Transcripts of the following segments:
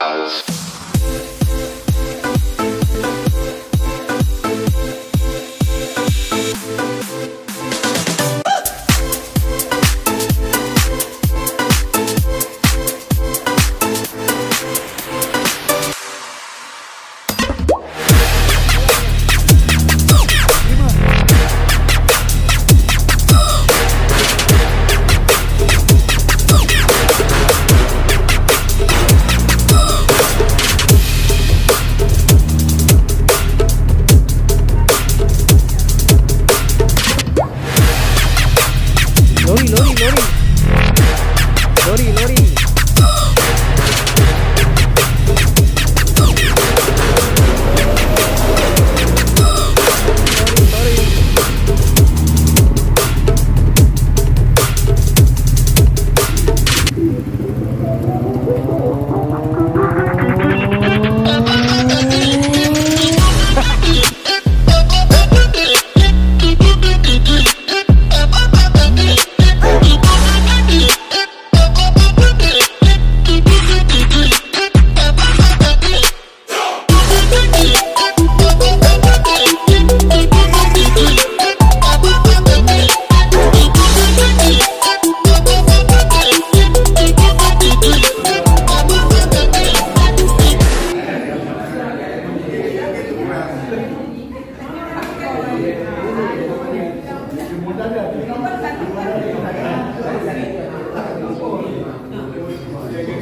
House. Lori, Lori, Lori. Lori, Lori.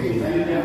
Amen.